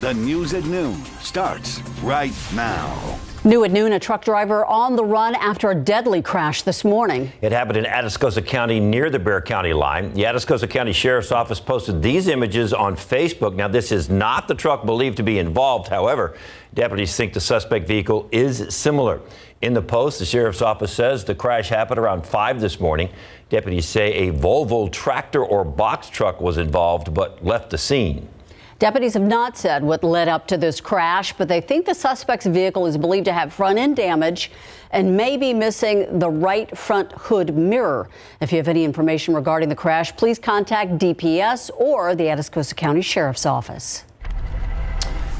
The news at noon starts right now. New at noon, a truck driver on the run after a deadly crash this morning. It happened in Atascosa County near the Bexar County line. The Atascosa County Sheriff's Office posted these images on Facebook. Now, this is not the truck believed to be involved. However, deputies think the suspect vehicle is similar. In the post, the Sheriff's Office says the crash happened around 5 this morning. Deputies say a Volvo tractor or box truck was involved but left the scene. Deputies have not said what led up to this crash, but they think the suspect's vehicle is believed to have front end damage and may be missing the right front hood mirror. If you have any information regarding the crash, please contact DPS or the Atascosa County Sheriff's Office.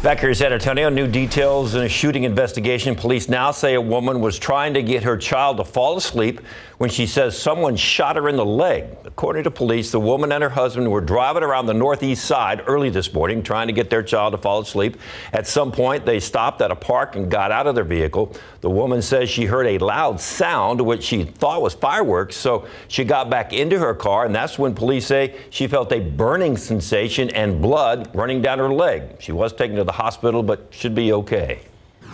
Back here in San Antonio, new details in a shooting investigation. Police now say a woman was trying to get her child to fall asleep when she says someone shot her in the leg. According to police, the woman and her husband were driving around the northeast side early this morning trying to get their child to fall asleep. At some point, they stopped at a park and got out of their vehicle. The woman says she heard a loud sound, which she thought was fireworks, so she got back into her car, and that's when police say she felt a burning sensation and blood running down her leg. She was taken to the hospital, but should be okay.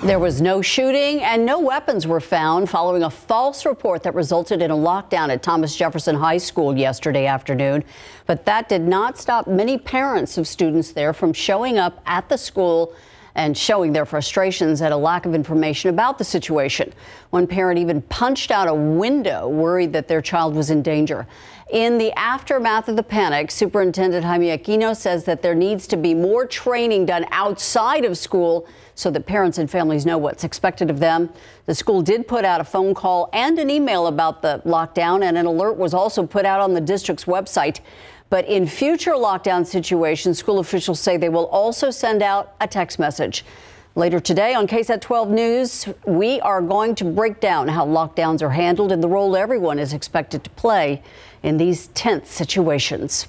There was no shooting and no weapons were found following a false report that resulted in a lockdown at Thomas Jefferson High School yesterday afternoon. But that did not stop many parents of students there from showing up at the school and showing their frustrations at a lack of information about the situation. One parent even punched out a window, worried that their child was in danger. In the aftermath of the panic, Superintendent Jaime Aquino says that there needs to be more training done outside of school so that parents and families know what's expected of them. The school did put out a phone call and an email about the lockdown, and an alert was also put out on the district's website. But in future lockdown situations, school officials say they will also send out a text message. Later today on KSAT 12 News, we are going to break down how lockdowns are handled and the role everyone is expected to play in these tense situations.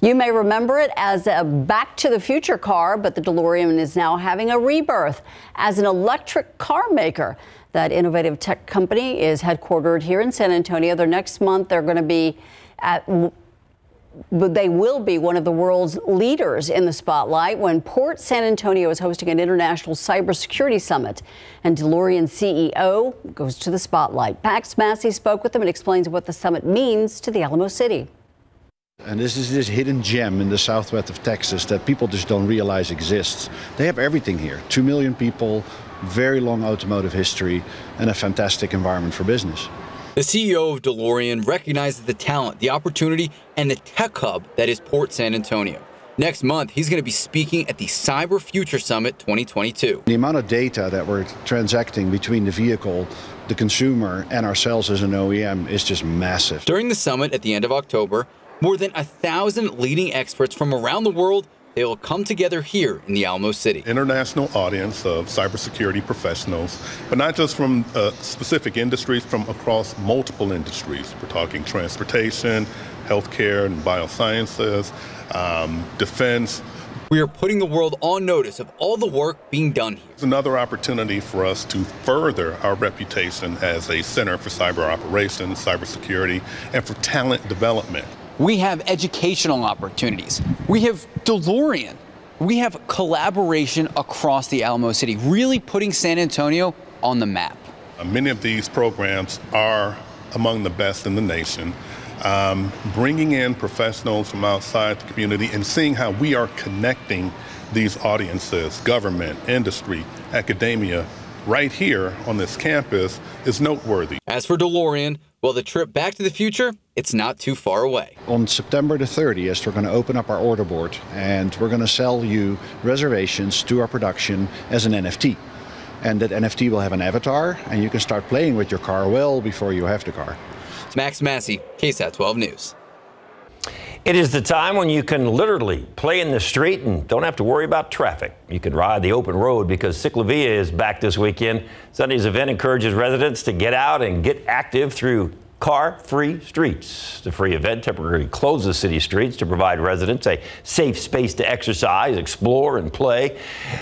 You may remember it as a Back to the Future car, but the DeLorean is now having a rebirth as an electric car maker. That innovative tech company is headquartered here in San Antonio. Their next month, they're going to be at they will be one of the world's leaders in the spotlight when Port San Antonio is hosting an international cybersecurity summit. And DeLorean CEO goes to the spotlight. Max Massey spoke with him and explains what the summit means to the Alamo City. And this is this hidden gem in the southwest of Texas that people just don't realize exists. They have everything here. Two million people, very long automotive history, and a fantastic environment for business. The CEO of DeLorean recognizes the talent, the opportunity, and the tech hub that is Port San Antonio. Next month, he's going to be speaking at the Cyber Future Summit 2022. The amount of data that we're transacting between the vehicle, the consumer, and ourselves as an OEM is just massive. During the summit at the end of October, more than a thousand leading experts from around the world they will come together here in the Alamo City. International audience of cybersecurity professionals, but not just from uh, specific industries, from across multiple industries. We're talking transportation, healthcare and biosciences, um, defense. We are putting the world on notice of all the work being done here. It's another opportunity for us to further our reputation as a center for cyber operations, cybersecurity, and for talent development. We have educational opportunities. We have DeLorean. We have collaboration across the Alamo City, really putting San Antonio on the map. Uh, many of these programs are among the best in the nation. Um, bringing in professionals from outside the community and seeing how we are connecting these audiences, government, industry, academia, right here on this campus is noteworthy. As for DeLorean, well, the trip back to the future, it's not too far away. On September the 30th, we're going to open up our order board and we're going to sell you reservations to our production as an NFT. And that NFT will have an avatar, and you can start playing with your car well before you have the car. It's Max Massey, KSAT 12 News. It is the time when you can literally play in the street and don't have to worry about traffic. You can ride the open road because Siclovia is back this weekend. Sunday's event encourages residents to get out and get active through car-free streets. The free event temporarily closes city streets to provide residents a safe space to exercise, explore, and play.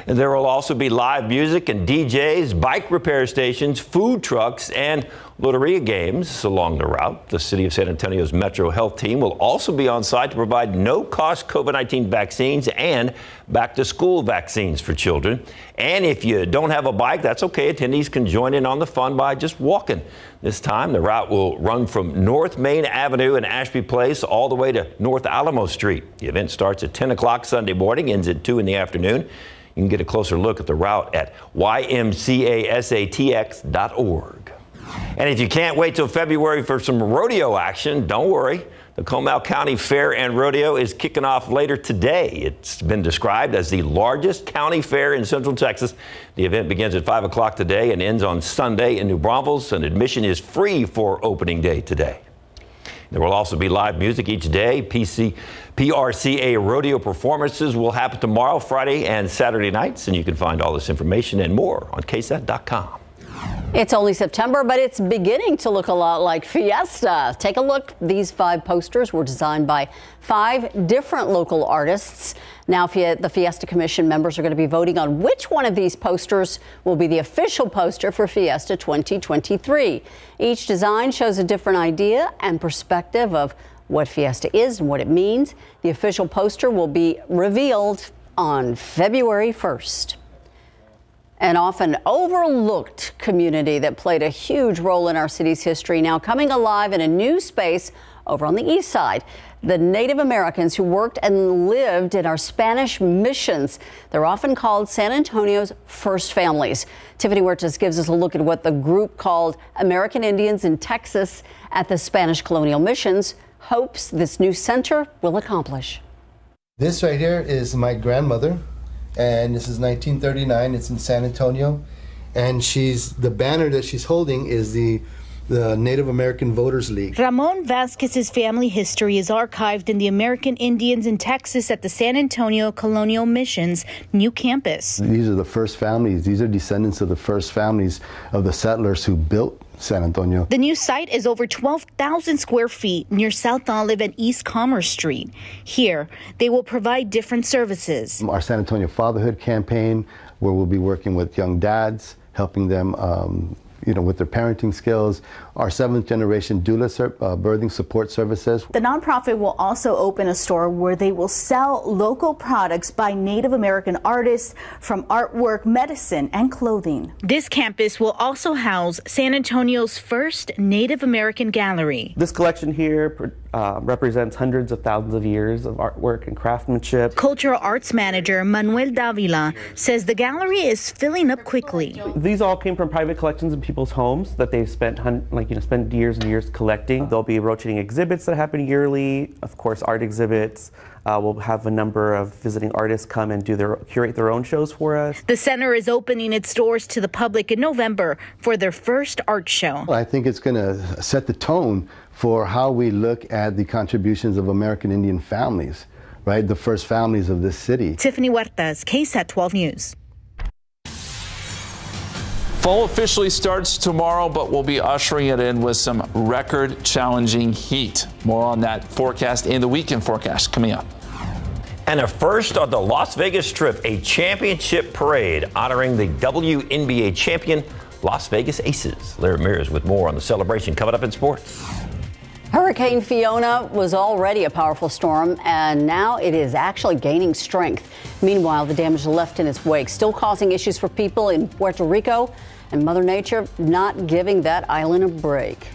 And there will also be live music and DJs, bike repair stations, food trucks, and Loteria games along the route. The city of San Antonio's Metro Health team will also be on site to provide no cost COVID 19 vaccines and back to school vaccines for children. And if you don't have a bike, that's okay. Attendees can join in on the fun by just walking. This time, the route will run from North Main Avenue and Ashby Place all the way to North Alamo Street. The event starts at 10 o'clock Sunday morning, ends at 2 in the afternoon. You can get a closer look at the route at ymcasatx.org. And if you can't wait till February for some rodeo action, don't worry. The Comal County Fair and Rodeo is kicking off later today. It's been described as the largest county fair in Central Texas. The event begins at 5 o'clock today and ends on Sunday in New Braunfels, and admission is free for opening day today. There will also be live music each day. PC, PRCA rodeo performances will happen tomorrow, Friday, and Saturday nights, and you can find all this information and more on ksat.com. It's only September, but it's beginning to look a lot like Fiesta. Take a look. These five posters were designed by five different local artists. Now, the Fiesta Commission members are going to be voting on which one of these posters will be the official poster for Fiesta 2023. Each design shows a different idea and perspective of what Fiesta is and what it means. The official poster will be revealed on February 1st an often overlooked community that played a huge role in our city's history, now coming alive in a new space over on the east side. The Native Americans who worked and lived in our Spanish missions. They're often called San Antonio's first families. Tiffany Huertas gives us a look at what the group called American Indians in Texas at the Spanish colonial missions hopes this new center will accomplish. This right here is my grandmother and this is 1939. It's in San Antonio, and she's the banner that she's holding is the the Native American Voters League. Ramon Vasquez's family history is archived in the American Indians in Texas at the San Antonio Colonial Missions new campus. These are the first families. These are descendants of the first families of the settlers who built San Antonio. The new site is over 12,000 square feet near South Olive and East Commerce Street. Here, they will provide different services. Our San Antonio Fatherhood campaign, where we'll be working with young dads, helping them um, you know, with their parenting skills, our seventh generation doula uh, birthing support services. The nonprofit will also open a store where they will sell local products by Native American artists from artwork, medicine, and clothing. This campus will also house San Antonio's first Native American gallery. This collection here uh, represents hundreds of thousands of years of artwork and craftsmanship. Cultural arts manager Manuel Davila says the gallery is filling up quickly. These all came from private collections in people's homes that they've spent like you know spend years and years collecting. There'll be rotating exhibits that happen yearly, of course, art exhibits. Uh, we'll have a number of visiting artists come and do their curate their own shows for us. The center is opening its doors to the public in November for their first art show. I think it's going to set the tone for how we look at the contributions of American Indian families, right? The first families of this city. Tiffany Huertas, KSAT 12 News. Fall officially starts tomorrow, but we'll be ushering it in with some record challenging heat. More on that forecast in the weekend forecast coming up. And a first on the Las Vegas Strip, a championship parade honoring the WNBA champion Las Vegas Aces. Larry Mears with more on the celebration coming up in sports. Hurricane Fiona was already a powerful storm, and now it is actually gaining strength. Meanwhile, the damage left in its wake still causing issues for people in Puerto Rico, and Mother Nature not giving that island a break.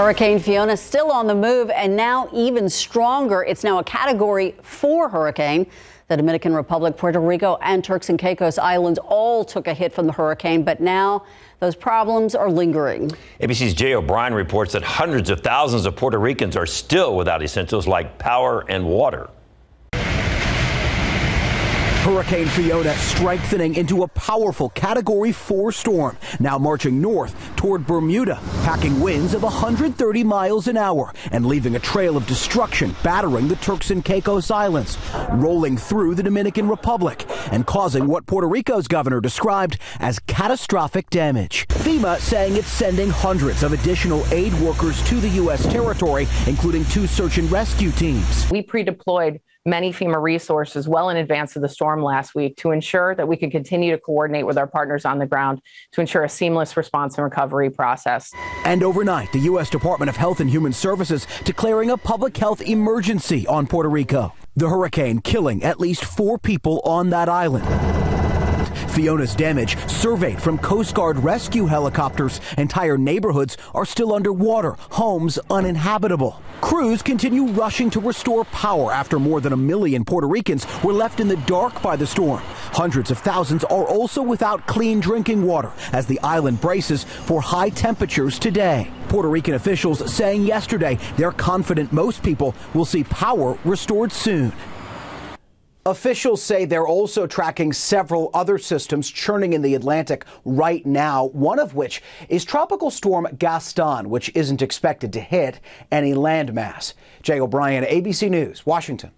Hurricane Fiona still on the move and now even stronger. It's now a category four hurricane. The Dominican Republic, Puerto Rico, and Turks and Caicos Islands all took a hit from the hurricane, but now those problems are lingering. ABC's Jay O'Brien reports that hundreds of thousands of Puerto Ricans are still without essentials like power and water. Hurricane Fiona strengthening into a powerful Category 4 storm, now marching north toward Bermuda, packing winds of 130 miles an hour and leaving a trail of destruction battering the Turks and Caicos Islands, rolling through the Dominican Republic and causing what Puerto Rico's governor described as catastrophic damage. FEMA saying it's sending hundreds of additional aid workers to the U.S. territory, including two search and rescue teams. We pre deployed many FEMA resources well in advance of the storm last week to ensure that we could continue to coordinate with our partners on the ground to ensure a seamless response and recovery process. And overnight, the U.S. Department of Health and Human Services declaring a public health emergency on Puerto Rico. The hurricane killing at least four people on that island. Fiona's damage surveyed from Coast Guard rescue helicopters. Entire neighborhoods are still underwater, homes uninhabitable. Crews continue rushing to restore power after more than a million Puerto Ricans were left in the dark by the storm. Hundreds of thousands are also without clean drinking water as the island braces for high temperatures today. Puerto Rican officials saying yesterday they're confident most people will see power restored soon. Officials say they're also tracking several other systems churning in the Atlantic right now, one of which is Tropical Storm Gaston, which isn't expected to hit any landmass. Jay O'Brien, ABC News, Washington.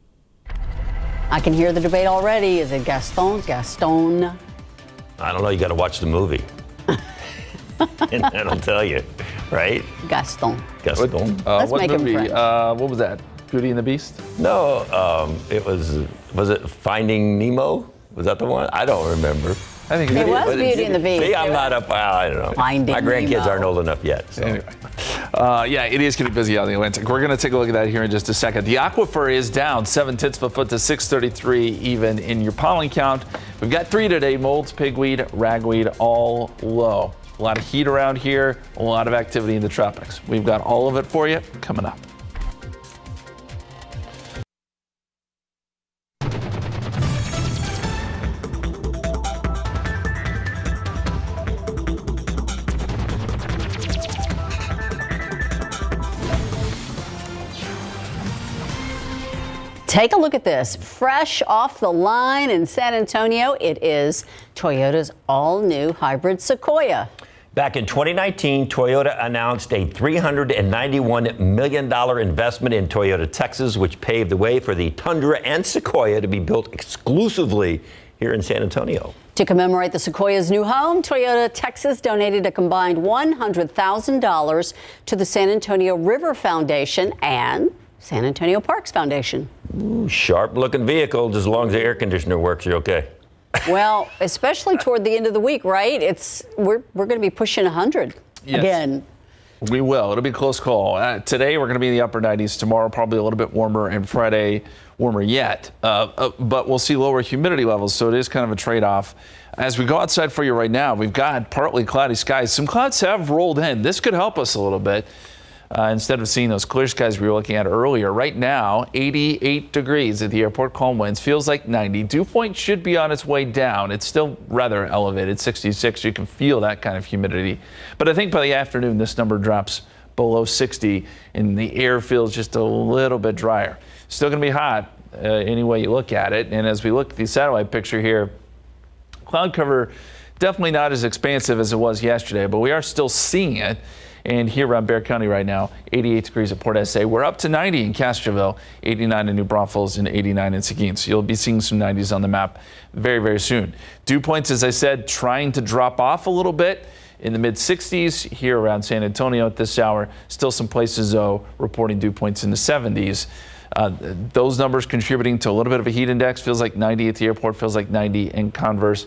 I can hear the debate already. Is it Gaston? Gaston? I don't know. You got to watch the movie. and that'll tell you, right? Gaston. Gaston. Uh, Let's what make him movie? French. Uh, what was that? Beauty and the Beast? No, um, it was, was it Finding Nemo? Was that the one? I don't remember. I think It was But Beauty and the Beast. See, I'm It not up. well, I don't know. Finding My grandkids Nemo. aren't old enough yet. So. Anyway, uh, yeah, it is getting busy out in the Atlantic. We're going to take a look at that here in just a second. The aquifer is down seven tenths of a foot to 633 even in your pollen count. We've got three today: molds, pigweed, ragweed, all low. A lot of heat around here, a lot of activity in the tropics. We've got all of it for you coming up. Take a look at this. Fresh off the line in San Antonio, it is Toyota's all new hybrid Sequoia. Back in 2019, Toyota announced a $391 million investment in Toyota Texas, which paved the way for the Tundra and Sequoia to be built exclusively here in San Antonio. To commemorate the Sequoia's new home, Toyota Texas donated a combined $100,000 to the San Antonio River Foundation and San Antonio Parks Foundation. Sharp looking vehicle, just as long as the air conditioner works, you're okay. Well, especially toward the end of the week, right? It's we're we're going to be pushing 100 Yes. again. We will. It'll be a close call. Uh, today we're going to be in the upper 90s. Tomorrow probably a little bit warmer, and Friday warmer yet. Uh, uh, but we'll see lower humidity levels, so it is kind of a trade-off. As we go outside for you right now, we've got partly cloudy skies. Some clouds have rolled in. This could help us a little bit. Uh, instead of seeing those clear skies we were looking at earlier, right now 88 degrees at the airport. Calm winds feels like 90. Dew point should be on its way down. It's still rather elevated, 66. You can feel that kind of humidity. But I think by the afternoon, this number drops below 60, and the air feels just a little bit drier. Still going to be hot uh, any way you look at it. And as we look at the satellite picture here, cloud cover definitely not as expansive as it was yesterday, but we are still seeing it. And here around Bexar County right now, 88 degrees at Port SA. We're up to 90 in Castroville, 89 in New Braunfels, and 89 in Seguin. So you'll be seeing some 90s on the map very, very soon. Dew points, as I said, trying to drop off a little bit in the mid 60s here around San Antonio at this hour. Still some places, though, reporting dew points in the 70s. Uh, those numbers contributing to a little bit of a heat index. Feels like 90 at the airport, feels like 90 in Converse.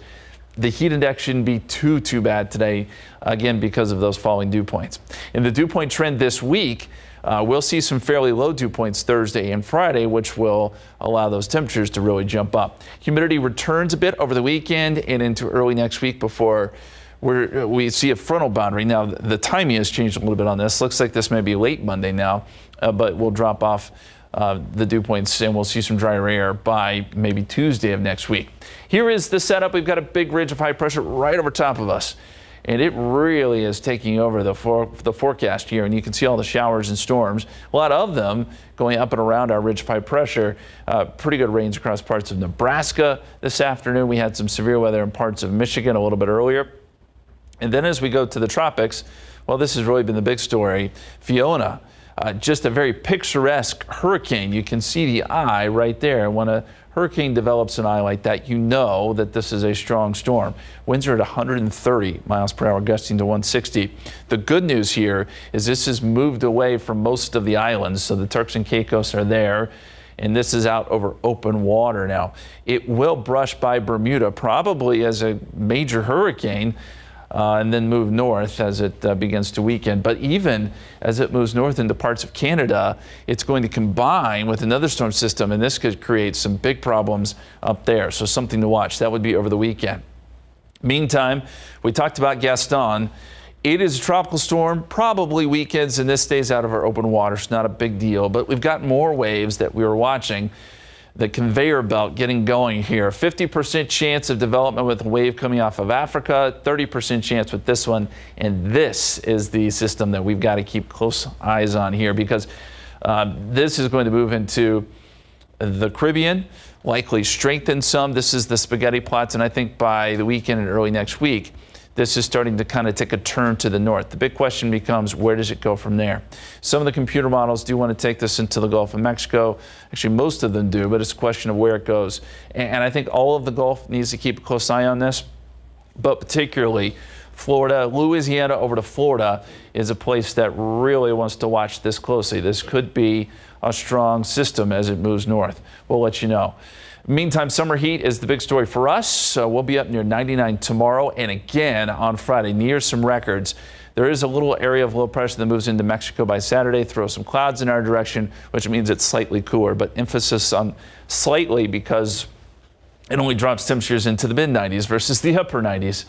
The heat index shouldn't be too, too bad today, again, because of those falling dew points. In the dew point trend this week, uh, we'll see some fairly low dew points Thursday and Friday, which will allow those temperatures to really jump up. Humidity returns a bit over the weekend and into early next week before we see a frontal boundary. Now, the timing has changed a little bit on this. Looks like this may be late Monday now, uh, but we'll drop off uh, the dew points and we'll see some drier air by maybe Tuesday of next week. Here is the setup. We've got a big ridge of high pressure right over top of us. And it really is taking over the, for, the forecast here. And you can see all the showers and storms, a lot of them going up and around our ridge of high pressure. Uh, pretty good rains across parts of Nebraska this afternoon. We had some severe weather in parts of Michigan a little bit earlier. And then as we go to the tropics, well, this has really been the big story. Fiona, uh, just a very picturesque hurricane. You can see the eye right there. When a hurricane develops an eye like that, you know that this is a strong storm. Winds are at 130 miles per hour, gusting to 160. The good news here is this has moved away from most of the islands, so the Turks and Caicos are there. and this is out over open water now. It will brush by Bermuda, probably as a major hurricane. Uh, and then move north as it uh, begins to weaken. But even as it moves north into parts of Canada, it's going to combine with another storm system, and this could create some big problems up there. So something to watch. That would be over the weekend. Meantime, we talked about Gaston. It is a tropical storm, probably weekends, and this stays out of our open water. It's not a big deal, but we've got more waves that we were watching. The conveyor belt getting going here. 50% chance of development with a wave coming off of Africa, 30% chance with this one. And this is the system that we've got to keep close eyes on here because uh, this is going to move into the Caribbean, likely strengthen some. This is the spaghetti plots, and I think by the weekend and early next week, this is starting to kind of take a turn to the north. The big question becomes where does it go from there? Some of the computer models do want to take this into the Gulf of Mexico. Actually, most of them do, but it's a question of where it goes. And I think all of the Gulf needs to keep a close eye on this, but particularly Florida, Louisiana over to Florida is a place that really wants to watch this closely. This could be a strong system as it moves north. We'll let you know. Meantime, summer heat is the big story for us. So we'll be up near 99 tomorrow and again on Friday near some records. There is a little area of low pressure that moves into Mexico by Saturday, throw some clouds in our direction, which means it's slightly cooler, but emphasis on slightly because it only drops temperatures into the mid 90s versus the upper 90s.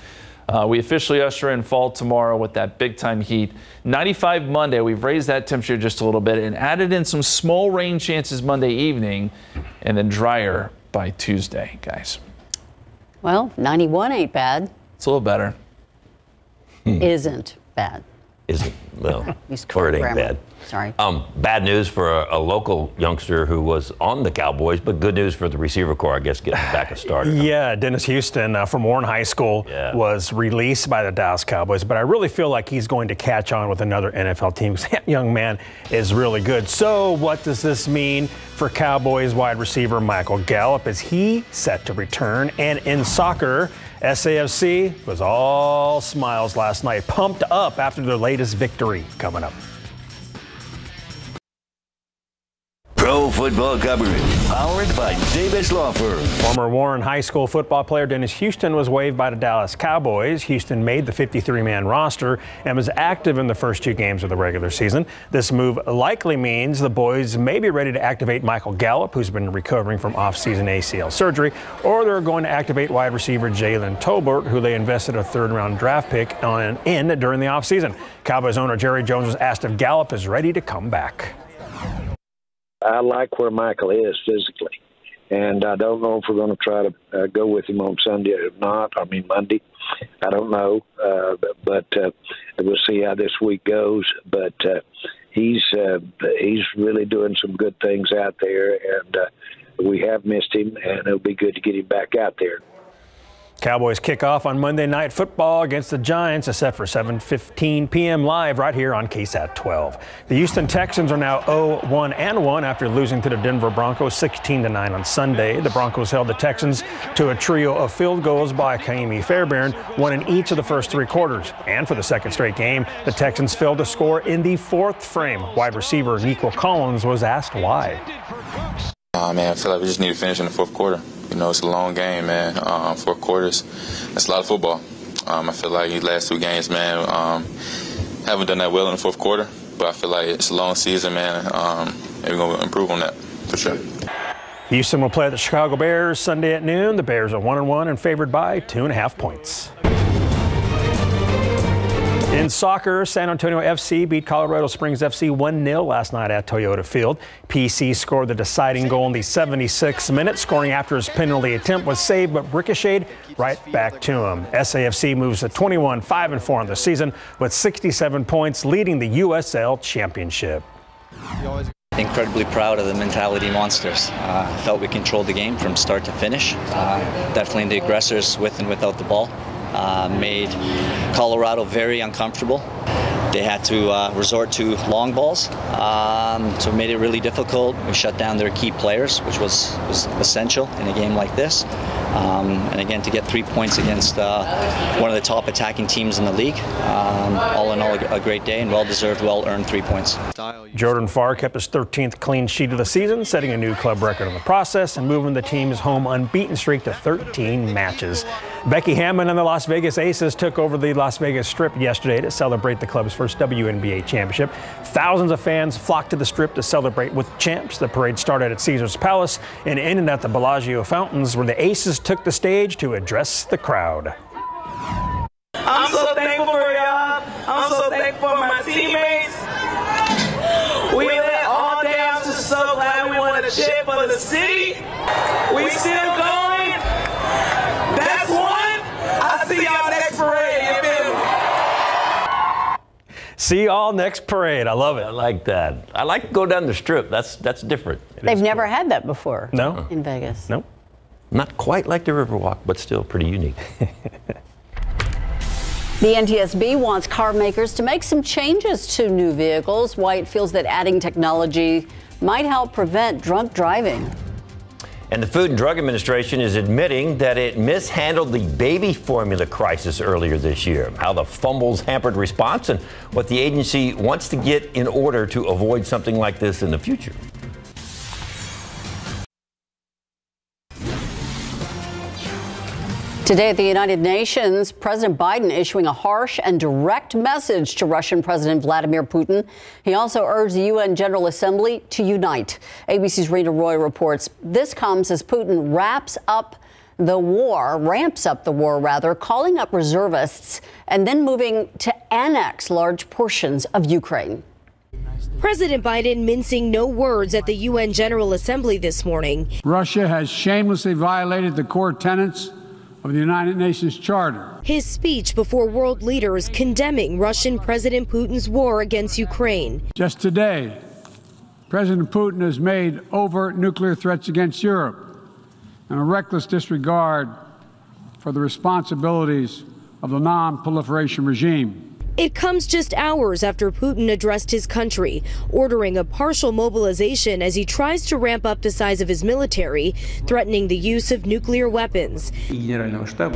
Uh, we officially usher in fall tomorrow with that big time heat. 95 Monday, we've raised that temperature just a little bit and added in some small rain chances Monday evening and then drier by Tuesday, guys. Well, 91 ain't bad. It's a little better. Isn't bad. Isn't, well, He's or it ain't bad. Sorry. Um, bad news for a, a local youngster who was on the Cowboys, but good news for the receiver corps, I guess, getting back a start. Yeah, Dennis Houston uh, from Warren High School was released by the Dallas Cowboys, but I really feel like he's going to catch on with another NFL team. 'cause That young man is really good. So, what does this mean for Cowboys wide receiver Michael Gallup? Is he set to return? And in soccer, SAFC was all smiles last night, pumped up after their latest victory coming up. Football coverage powered by Davis Law Firm. Former Warren High School football player Dennis Houston was waived by the Dallas Cowboys. Houston made the 53 man roster and was active in the first two games of the regular season. This move likely means the boys may be ready to activate Michael Gallup, who's been recovering from offseason ACL surgery, or they're going to activate wide receiver Jalen Tolbert, who they invested a third round draft pick on in during the offseason. Cowboys owner Jerry Jones was asked if Gallup is ready to come back. I like where Michael is physically, and I don't know if we're going to try to uh, go with him on Sunday or not. I mean Monday. I don't know, uh, but, but uh, we'll see how this week goes. But uh, he's uh, he's really doing some good things out there, and uh, we have missed him, and it'll be good to get him back out there. Cowboys kick off on Monday Night Football against the Giants, is set for 7:15 p.m. live right here on KSAT 12. The Houston Texans are now 0-1 and 1 after losing to the Denver Broncos 16-9 on Sunday. The Broncos held the Texans to a trio of field goals by Kaimi Fairbairn, one in each of the first three quarters. And for the second straight game, the Texans failed to score in the fourth frame. Wide receiver Nico Collins was asked why. Uh, man, I feel like we just need to finish in the fourth quarter. You know, it's a long game, man. Um, four quarters, that's a lot of football. Um, I feel like these last two games, man, um, haven't done that well in the fourth quarter. But I feel like it's a long season, man, um, and we're going to improve on that for sure. Houston will play the Chicago Bears Sunday at noon. The Bears are 1 and 1 and favored by two and a half points. In soccer, San Antonio FC beat Colorado Springs FC 1-0 last night at Toyota Field. PC scored the deciding goal in the 76th minute, scoring after his penalty attempt was saved but ricocheted right back to him. SAFC moves to 21 5-4 on the season with 67 points, leading the USL Championship. Incredibly proud of the mentality monsters. Uh, felt we controlled the game from start to finish. Uh, definitely the aggressors with and without the ball uh, made Colorado very uncomfortable. They had to uh, resort to long balls, um, so it made it really difficult. We shut down their key players, which was, was essential in a game like this. Um, and again, to get three points against uh, one of the top attacking teams in the league, um, all in all, a great day and well-deserved, well-earned three points. Jordan Farr kept his 13th clean sheet of the season, setting a new club record in the process and moving the team's home unbeaten streak to 13 matches. Becky Hammon and the Las Vegas Aces took over the Las Vegas Strip yesterday to celebrate the club's first WNBA championship. Thousands of fans flocked to the Strip to celebrate with champs. The parade started at Caesars Palace and ended at the Bellagio Fountains, where the Aces took the stage to address the crowd. I'm so thankful for y'all. I'm so thankful for my teammates. We let all down. Just so glad we won a chip for the city. We still going. That's one. I see y'all next parade. You feel me? See y'all next parade. I love it. I like that. I like to go down the strip. That's that's different. They've never had that before. No. In Vegas. Nope. Not quite like the Riverwalk, but still pretty unique. The NTSB wants car makers to make some changes to new vehicles. White feels that adding technology might help prevent drunk driving. And the Food and Drug Administration is admitting that it mishandled the baby formula crisis earlier this year. How the fumbles hampered response and what the agency wants to get in order to avoid something like this in the future. Today at the United Nations, President Biden issuing a harsh and direct message to Russian President Vladimir Putin. He also urged the UN General Assembly to unite. ABC's Reena Roy reports this comes as Putin wraps up the war, ramps up the war rather, calling up reservists and then moving to annex large portions of Ukraine. President Biden mincing no words at the UN General Assembly this morning. Russia has shamelessly violated the core tenets of the United Nations Charter. His speech before world leaders condemning Russian President Putin's war against Ukraine. Just today, President Putin has made overt nuclear threats against Europe and a reckless disregard for the responsibilities of the non proliferation regime. It comes just hours after Putin addressed his country, ordering a partial mobilization as he tries to ramp up the size of his military, threatening the use of nuclear weapons.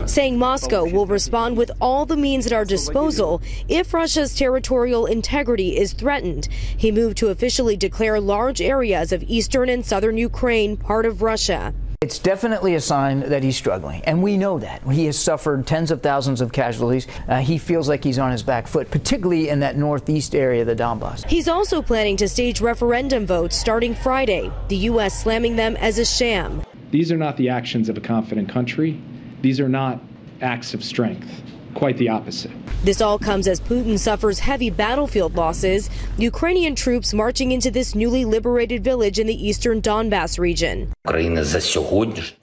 Saying Moscow will respond with all the means at our disposal if Russia's territorial integrity is threatened. He moved to officially declare large areas of eastern and southern Ukraine part of Russia. It's definitely a sign that he's struggling, and we know that. He has suffered tens of thousands of casualties. Uh, he feels like he's on his back foot, particularly in that northeast area, of the Donbass. He's also planning to stage referendum votes starting Friday, the U.S. slamming them as a sham. These are not the actions of a confident country. These are not acts of strength. Quite the opposite. This all comes as Putin suffers heavy battlefield losses. Ukrainian troops marching into this newly liberated village in the eastern Donbass region.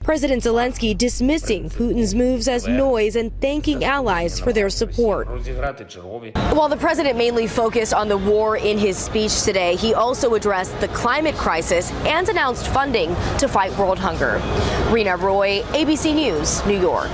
President Zelensky dismissing Putin's moves as noise and thanking allies for their support. While the president mainly focused on the war in his speech today, he also addressed the climate crisis and announced funding to fight world hunger. Reena Roy, ABC News, New York.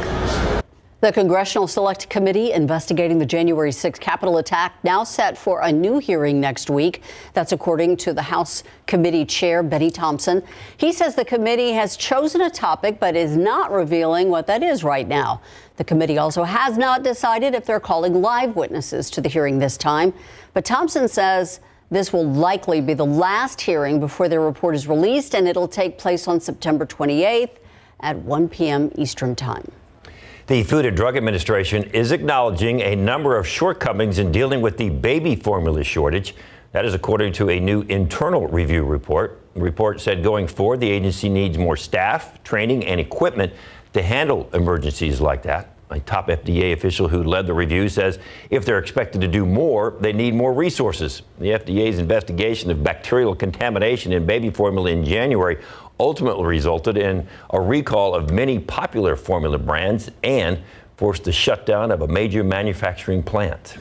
The Congressional Select Committee investigating the January 6 Capitol attack now set for a new hearing next week. That's according to the House Committee Chair, Bennie Thompson. He says the committee has chosen a topic but is not revealing what that is right now. The committee also has not decided if they're calling live witnesses to the hearing this time. But Thompson says this will likely be the last hearing before their report is released, and it'll take place on September 28th at 1 p.m. Eastern Time. The Food and Drug Administration is acknowledging a number of shortcomings in dealing with the baby formula shortage. That is according to a new internal review report. The report said going forward, the agency needs more staff, training, and equipment to handle emergencies like that. A top FDA official who led the review says if they're expected to do more, they need more resources. The FDA's investigation of bacterial contamination in baby formula in January ultimately resulted in a recall of many popular formula brands and forced the shutdown of a major manufacturing plant.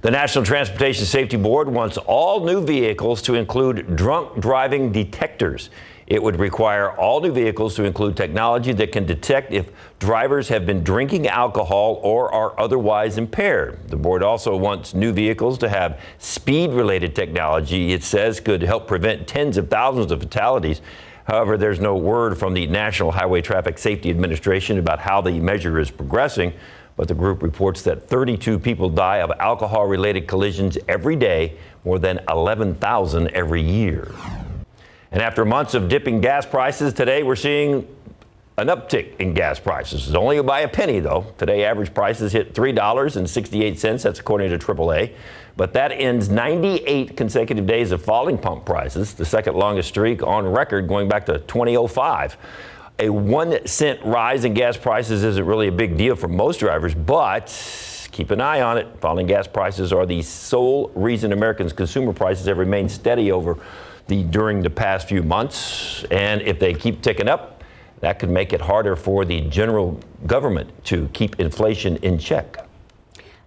The National Transportation Safety Board wants all new vehicles to include drunk driving detectors. It would require all new vehicles to include technology that can detect if drivers have been drinking alcohol or are otherwise impaired. The board also wants new vehicles to have speed related technology it says could help prevent tens of thousands of fatalities However, there's no word from the National Highway Traffic Safety Administration about how the measure is progressing. But the group reports that 32 people die of alcohol related collisions every day, more than 11,000 every year. And after months of dipping gas prices, today we're seeing an uptick in gas prices. It's only by a penny, though. Today, average prices hit $3.68. That's according to AAA. But that ends 98 consecutive days of falling pump prices, the second longest streak on record going back to 2005. A one cent rise in gas prices isn't really a big deal for most drivers, but keep an eye on it. Falling gas prices are the sole reason Americans' consumer prices have remained steady over the during the past few months. And if they keep ticking up, that could make it harder for the general government to keep inflation in check.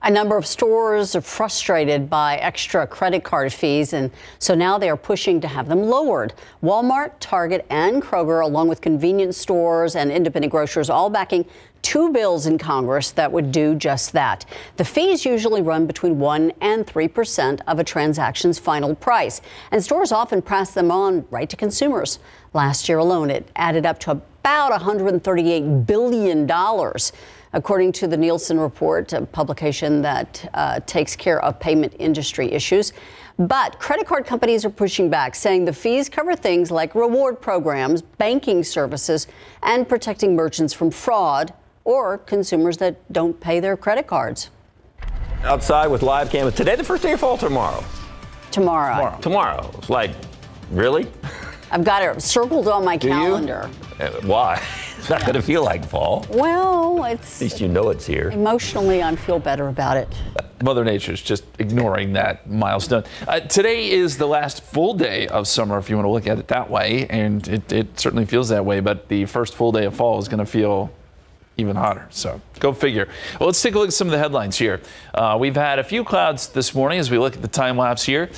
A number of stores are frustrated by extra credit card fees, and so now they are pushing to have them lowered. Walmart, Target, and Kroger, along with convenience stores and independent grocers, all backing two bills in Congress that would do just that. The fees usually run between 1 and 3 percent of a transaction's final price, and stores often pass them on right to consumers. Last year alone, it added up to about $138 billion. According to the Nilson report, a publication that uh, takes care of payment industry issues. But credit card companies are pushing back, saying the fees cover things like reward programs, banking services, and protecting merchants from fraud or consumers that don't pay their credit cards. Outside with live cameras. Today, the first day of fall, tomorrow? Tomorrow. Tomorrow. Tomorrow. It's like, really? I've got it circled on my Do calendar. You? Uh, why? It's not going to feel like fall. Well, it's. At least you know it's here. Emotionally, I feel better about it. Mother Nature's just ignoring that milestone. Uh, today is the last full day of summer, if you want to look at it that way, and it, it certainly feels that way. But the first full day of fall is going to feel even hotter. So go figure. Well, let's take a look at some of the headlines here. Uh, we've had a few clouds this morning as we look at the time lapse here.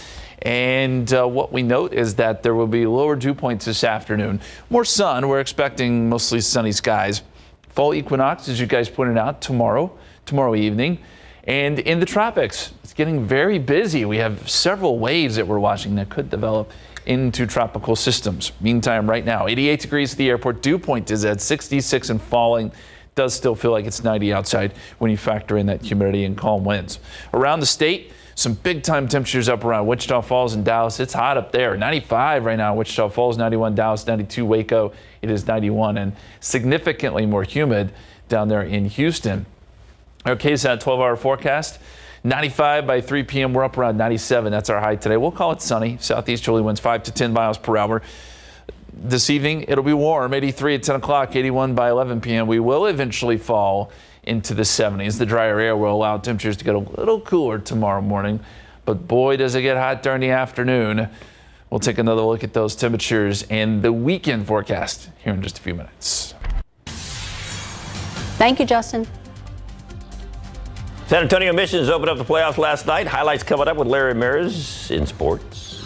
And uh, what we note is that there will be lower dew points this afternoon. More sun. We're expecting mostly sunny skies. Fall equinox, as you guys pointed out, tomorrow, tomorrow evening. And in the tropics, it's getting very busy. We have several waves that we're watching that could develop into tropical systems. Meantime, right now, 88 degrees at the airport. Dew point is at 66 and falling does still feel like it's 90 outside when you factor in that humidity and calm winds. Around the state, some big time temperatures up around Wichita Falls and Dallas. It's hot up there. 95 right now, Wichita Falls, 91, Dallas, 92, Waco. It is 91 and significantly more humid down there in Houston. Okay, so that 12 hour forecast. 95 by 3 p.m. We're up around 97. That's our high today. We'll call it sunny. Southeast Southeasterly winds 5 to 10 miles per hour. This evening, it'll be warm. 83 at 10 o'clock, 81 by 11 p.m. We will eventually fall into the 70s. The drier air will allow temperatures to get a little cooler tomorrow morning, but boy, does it get hot during the afternoon. We'll take another look at those temperatures and the weekend forecast here in just a few minutes. Thank you, Justin. San Antonio Missions opened up the playoffs last night. Highlights coming up with Larry Ramirez in sports.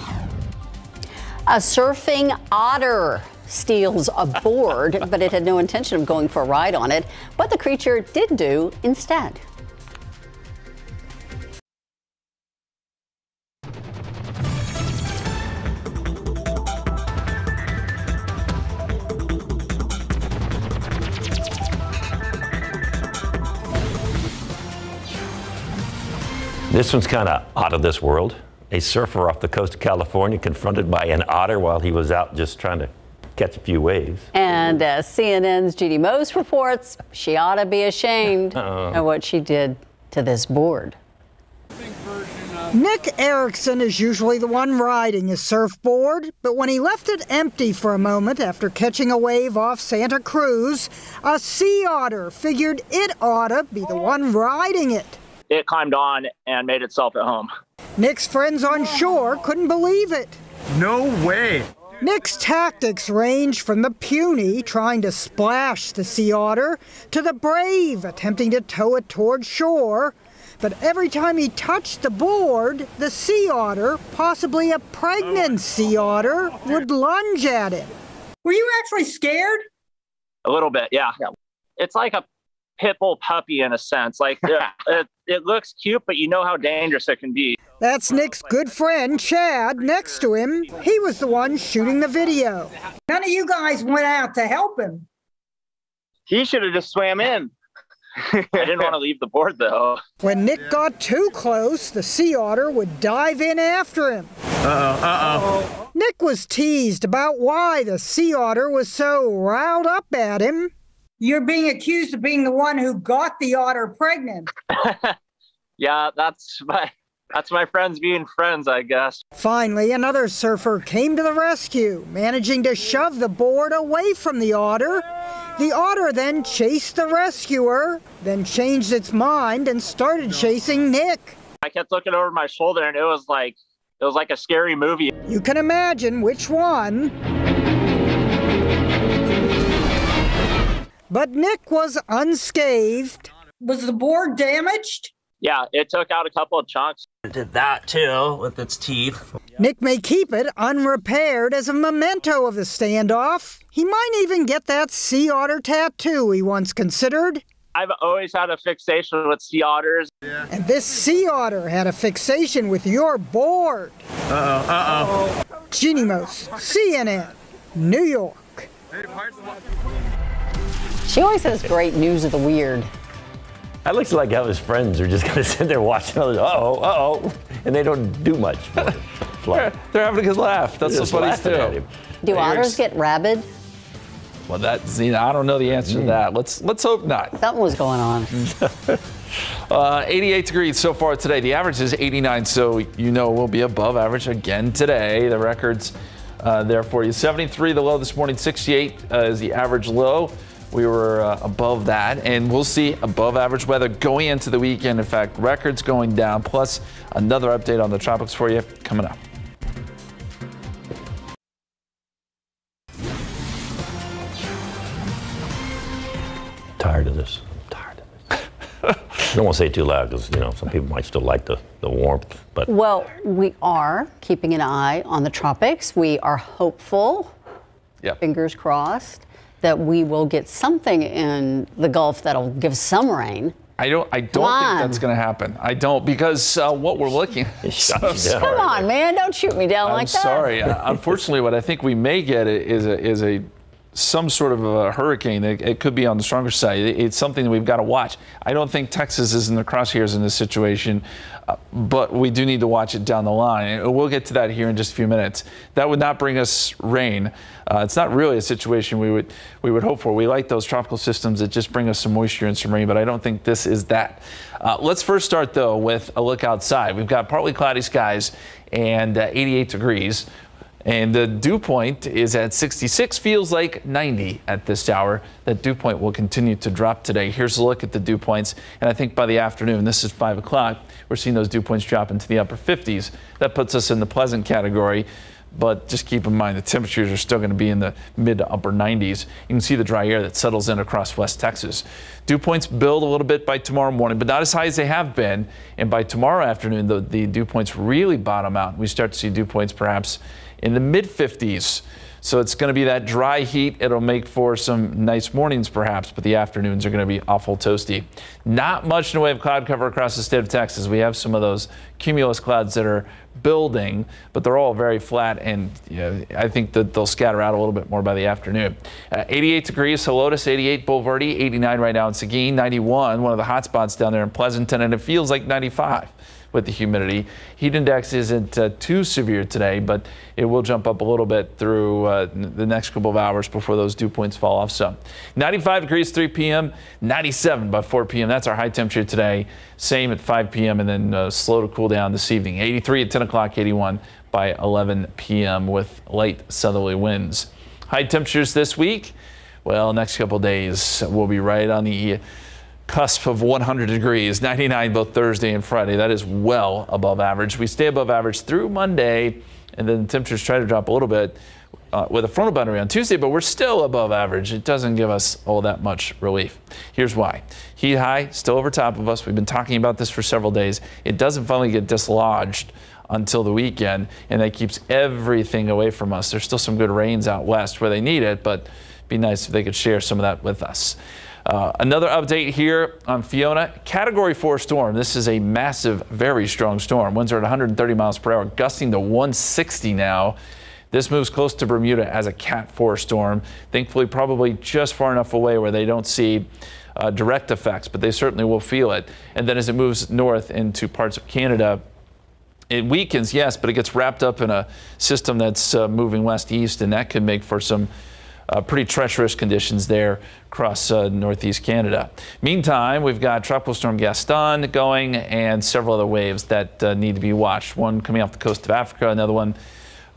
A surfing otter steals a board, but it had no intention of going for a ride on it. What the creature did do instead. This one's kind of out of this world. A surfer off the coast of California confronted by an otter while he was out just trying to catch a few waves. And uh, CNN's Jeanne Moos reports she ought to be ashamed of what she did to this board. Nick Erickson is usually the one riding his surfboard, but when he left it empty for a moment after catching a wave off Santa Cruz, a sea otter figured it ought to be the one riding it. It climbed on and made itself at home. Nick's friends on shore couldn't believe it. No way. Nick's tactics range from the puny, trying to splash the sea otter, to the brave, attempting to tow it toward shore. But every time he touched the board, the sea otter, possibly a pregnant sea otter, would lunge at it. Were you actually scared? A little bit, yeah. It's like a pit bull puppy in a sense. Like it, it looks cute, but you know how dangerous it can be. That's Nick's good friend, Chad, next to him. He was the one shooting the video. None of you guys went out to help him. He should have just swam in. I didn't want to leave the board though. When Nick got too close, the sea otter would dive in after him. Uh oh, uh oh. Nick was teased about why the sea otter was so riled up at him. You're being accused of being the one who got the otter pregnant. yeah, that's my that's my friends being friends, I guess. Finally, another surfer came to the rescue, managing to shove the board away from the otter. The otter then chased the rescuer, then changed its mind and started chasing Nick. I kept looking over my shoulder and it was like it was like a scary movie. You can imagine which one. But Nick was unscathed. Was the board damaged? Yeah, it took out a couple of chunks. It did that too with its teeth. Nick may keep it unrepaired as a memento of the standoff. He might even get that sea otter tattoo he once considered. I've always had a fixation with sea otters. Yeah. And this sea otter had a fixation with your board. Uh oh, uh oh. Jeanne Moos, CNN, New York. She always has great news of the weird. I looks like how his friends are just going to sit there watching others. Uh oh, uh oh, and they don't do much for him. Like, they're, having a good laugh. That's what buddies do. Do otters get rabid? Well, that's you know, I don't know the answer mm. to that. Let's let's hope not. Something was going on. uh, 88 degrees so far today. The average is 89, so you know we'll be above average again today. The records uh, there for you. 73 the low this morning. 68 uh, is the average low we were uh, above that, and we'll see above average weather going into the weekend. In fact, records going down, plus another update on the tropics for you coming up. Tired of this. I'm tired of this. I don't want to say it too loud because you know some people might still like the, the warmth, but well, we are keeping an eye on the tropics. We are hopeful. Yep. Fingers crossed that we will get something in the Gulf that'll give some rain. I don't. I don't think that's going to happen. I don't because uh, what we're looking. so Come on, man! Don't shoot me down I'm like that. I'm sorry. uh, unfortunately, what I think we may get is a is a some sort of a hurricane. It, it could be on the stronger side. It, it's something that we've got to watch. I don't think Texas is in the crosshairs in this situation, uh, but we do need to watch it down the line. We'll get to that here in just a few minutes. That would not bring us rain. Uh, it's not really a situation we would we would hope for. We like those tropical systems that just bring us some moisture and some rain, but I don't think this is that. Uh, let's first start though with a look outside. We've got partly cloudy skies and uh, 88 degrees. And the dew point is at 66, feels like 90 at this hour. That dew point will continue to drop today. Here's a look at the dew points. And I think by the afternoon, this is 5 o'clock, we're seeing those dew points drop into the upper 50s. That puts us in the pleasant category but just keep in mind the temperatures are still going to be in the mid to upper 90s. You can see the dry air that settles in across West Texas. Dew points build a little bit by tomorrow morning, but not as high as they have been. And by tomorrow afternoon, the, the dew points really bottom out. We start to see dew points perhaps in the mid 50s. So it's going to be that dry heat. It'll make for some nice mornings perhaps, but the afternoons are going to be awful toasty. Not much in the way of cloud cover across the state of Texas. We have some of those cumulus clouds that are building, but they're all very flat, and you know, I think that they'll scatter out a little bit more by the afternoon. Uh, 88 degrees, Helotes, 88 Bulverde, 89 right now in Seguin, 91, one of the hot spots down there in Pleasanton, and it feels like 95 with the humidity. Heat index isn't uh, too severe today, but it will jump up a little bit through uh, the next couple of hours before those dew points fall off some. 95 degrees 3 p.m., 97 by 4 p.m. That's our high temperature today. Same at 5 p.m. and then uh, slow to cool down this evening. 83 at 10 o'clock, 81 by 11 p.m. with light southerly winds. High temperatures this week. Well, next couple days we'll be right on the cusp of 100 degrees, 99 both Thursday and Friday. That is well above average. We stay above average through Monday, and then the temperatures try to drop a little bit uh, with a frontal boundary on Tuesday, but we're still above average. It doesn't give us all that much relief. Here's why. Heat high still over top of us. We've been talking about this for several days. It doesn't finally get dislodged until the weekend, and that keeps everything away from us. There's still some good rains out west where they need it, but be nice if they could share some of that with us. Uh, another update here on Fiona. Category 4 storm. This is a massive, very strong storm. Winds are at 130 miles per hour, gusting to 160 now. This moves close to Bermuda as a Cat 4 storm. Thankfully, probably just far enough away where they don't see uh, direct effects, but they certainly will feel it. And then as it moves north into parts of Canada, it weakens, yes, but it gets wrapped up in a system that's uh, moving west east, and that could make for some uh, pretty treacherous conditions there across uh, northeast Canada. Meantime, we've got Tropical Storm Gaston going and several other waves that uh, need to be watched. One coming off the coast of Africa, another one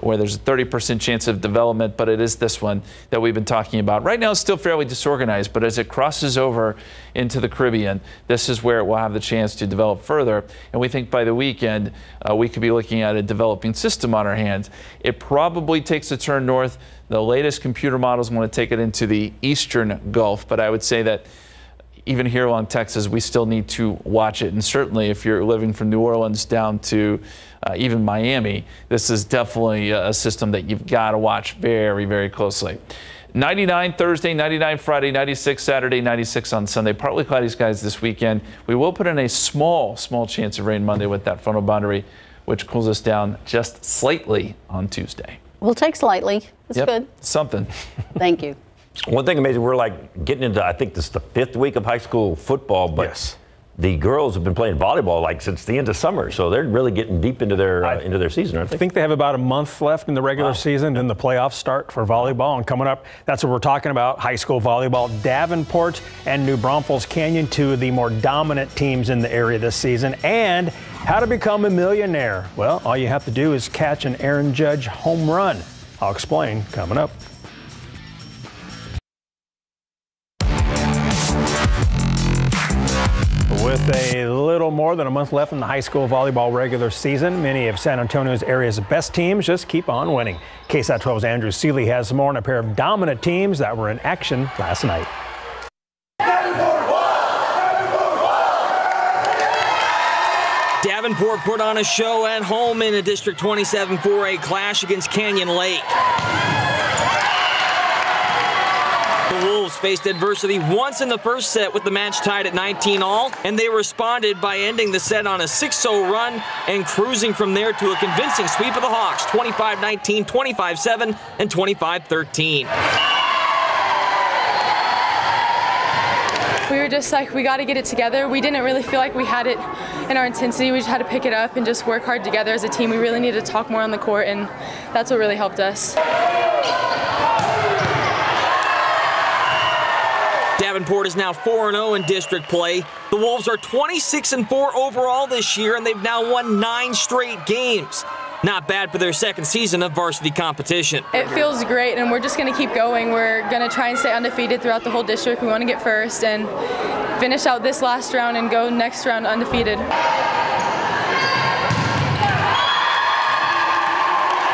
where there's a 30% chance of development, but it is this one that we've been talking about. Right now, it's still fairly disorganized, but as it crosses over into the Caribbean, this is where it will have the chance to develop further. And we think by the weekend, uh, we could be looking at a developing system on our hands. It probably takes a turn north. The latest computer models want to take it into the eastern Gulf, but I would say that even here along Texas, we still need to watch it. And certainly, if you're living from New Orleans down to uh, even Miami, this is definitely a system that you've got to watch very, very closely. 99 Thursday, 99 Friday, 96 Saturday, 96 on Sunday. Partly cloudy skies this weekend. We will put in a small, small chance of rain Monday with that frontal boundary, which cools us down just slightly on Tuesday. We'll take slightly. It's yep, good. Something. Thank you. One thing amazing, we're like getting into, I think this is the fifth week of high school football, but yes. the girls have been playing volleyball like since the end of summer, so they're really getting deep into their uh, into their season, aren't they? I think they have about a month left in the regular wow. season, and the playoffs start for volleyball. And coming up, that's what we're talking about: high school volleyball. Davenport and New Braunfels Canyon, two of the more dominant teams in the area this season, and how to become a millionaire. Well, all you have to do is catch an Aaron Judge home run. I'll explain coming up. With a little more than a month left in the high school volleyball regular season, many of San Antonio's area's best teams just keep on winning. KSAT 12's Andrew Seeley has more on a pair of dominant teams that were in action last night. Davenport put on a show at home in a District 27 4A clash against Canyon Lake. Wolves faced adversity once in the first set with the match tied at 19 all, and they responded by ending the set on a 6-0 run and cruising from there to a convincing sweep of the Hawks, 25-19, 25-7, and 25-13. we were just like, we got to get it together. We didn't really feel like we had it in our intensity. We just had to pick it up and just work hard together as a team. We really needed to talk more on the court, and that's what really helped us. Davenport is now 4-0 in district play. The Wolves are 26-4 overall this year, and they've now won nine straight games. Not bad for their second season of varsity competition. It feels great, and we're just going to keep going. We're going to try and stay undefeated throughout the whole district. We want to get first and finish out this last round and go next round undefeated.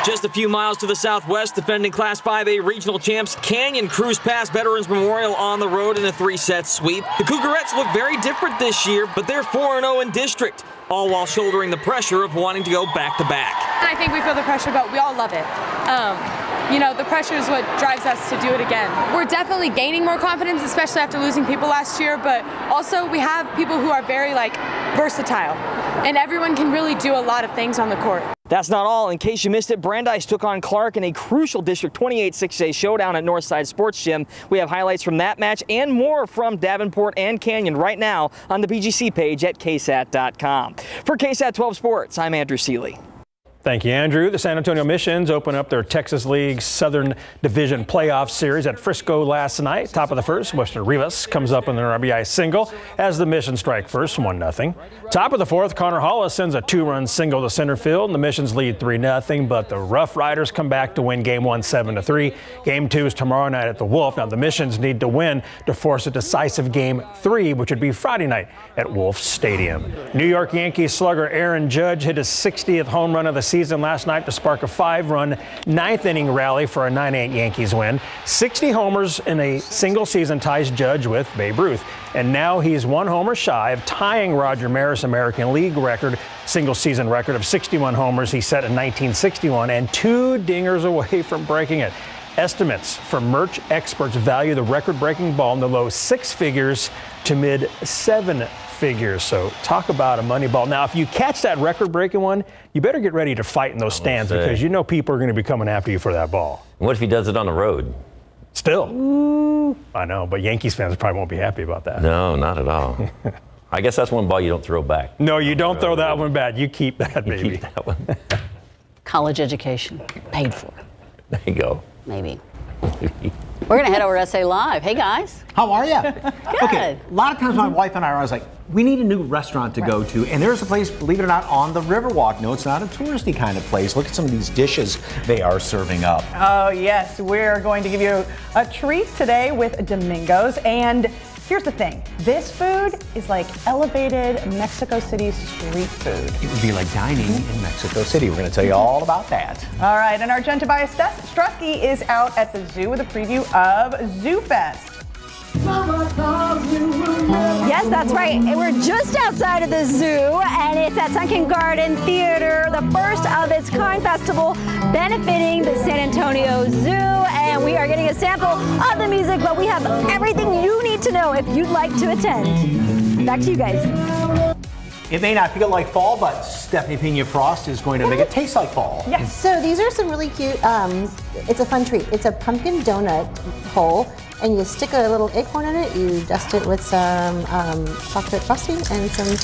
Just a few miles to the southwest, defending Class 5A regional champs Canyon cruised past Veterans Memorial on the road in a three-set sweep. The Cougarettes look very different this year, but they're 4-0 in district, all while shouldering the pressure of wanting to go back-to-back. -back. I think we feel the pressure, but we all love it. Um, you know, the pressure is what drives us to do it again. We're definitely gaining more confidence, especially after losing people last year, but also we have people who are very, like, versatile, and everyone can really do a lot of things on the court. That's not all. In case you missed it, Brandeis took on Clark in a crucial District 28 6A showdown at Northside Sports Gym. We have highlights from that match and more from Davenport and Canyon right now on the BGC page at ksat.com. For KSAT 12 Sports, I'm Andrew Seeley. Thank you, Andrew. The San Antonio Missions open up their Texas League Southern Division playoff series at Frisco last night. Top of the first, Webster Rivas comes up in an RBI single as the Missions strike first, 1-0. Top of the fourth, Connor Hollis sends a two-run single to center field, and the Missions lead 3-0, but the Rough Riders come back to win game one, 7-3. Game two is tomorrow night at the Wolf. Now, the Missions need to win to force a decisive game three, which would be Friday night at Wolf Stadium. New York Yankees slugger Aaron Judge hit his 60th home run of the season season last night to spark a five run ninth inning rally for a 9 8 Yankees win. 60 homers in a single season ties Judge with Babe Ruth. And now he's one homer shy of tying Roger Maris' American League record, single season record of 61 homers he set in 1961, and two dingers away from breaking it. Estimates from merch experts value the record breaking ball in the low six figures to mid seven figures. So talk about a money ball. Now, if you catch that record-breaking one, you better get ready to fight in those stands because you know people are going to be coming after you for that ball. What if he does it on the road? Still. Ooh. I know, but Yankees fans probably won't be happy about that. No, not at all. I guess that's one ball you don't throw back. No, you don't throw that one back. You keep that, You baby. keep that one. College education paid for. There you go. Maybe. We're going to head over to SA Live. Hey, guys. How are you? Good. Okay, a lot of times my wife and I are always like, we need a new restaurant to go to. And there's a place, believe it or not, on the Riverwalk. No, it's not a touristy kind of place. Look at some of these dishes they are serving up. Oh, yes. We're going to give you a treat today with Domingos. And here's the thing this food is like elevated Mexico City street food. It would be like dining in mm-hmm. Mexico City. We're going to tell you all about that. All right. And our Jen Tobias Strusky is out at the zoo with a preview of Zoo Fest. Yes, that's right. And we're just outside of the zoo, and it's at Sunken Garden Theater, the first of its kind festival benefiting the San Antonio Zoo. And we are getting a sample of the music, but we have everything you need to know if you'd like to attend. Back to you guys. It may not feel like fall, but Stephanie Pena Frost is going to make it taste like fall. Yes. So these are some really cute. Um, it's a fun treat. It's a pumpkin donut hole, and you stick a little acorn in it. You dust it with some um, chocolate frosting and some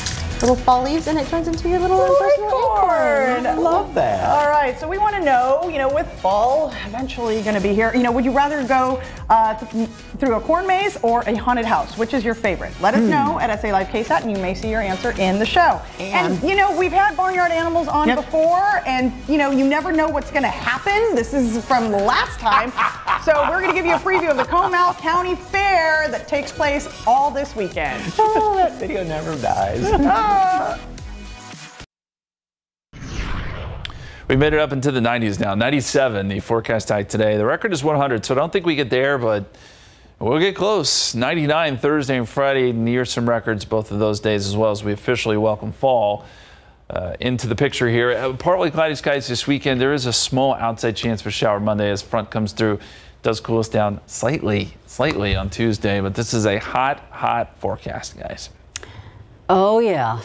little fall leaves, and it turns into your little personal acorn. I love that. All right, so we want to know, you know, with fall eventually going to be here, you know, would you rather go uh, th- through a corn maze or a haunted house? Which is your favorite? Let us Hmm. know at SA Live KSAT, and you may see your answer in the show. And, you know, we've had barnyard animals on before, and you know, you never know what's going to happen. This is from last time, so we're going to give you a preview of the Comal County Fair that takes place all this weekend. Oh, that video never dies. We made it up into the 90s now. 97, the forecast high today. The record is 100, so I don't think we get there, but we'll get close. 99 Thursday and Friday near some records both of those days, as well as we officially welcome fall uh, into the picture here. Uh, partly cloudy skies this weekend. There is a small outside chance for shower Monday as front comes through. Does cool us down slightly, slightly on Tuesday, but this is a hot, hot forecast, guys. Oh, yeah.